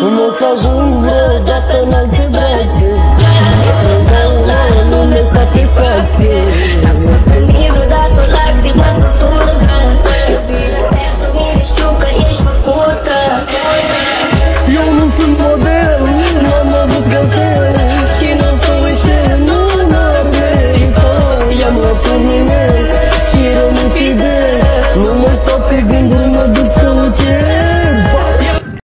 Uma casura, gata não te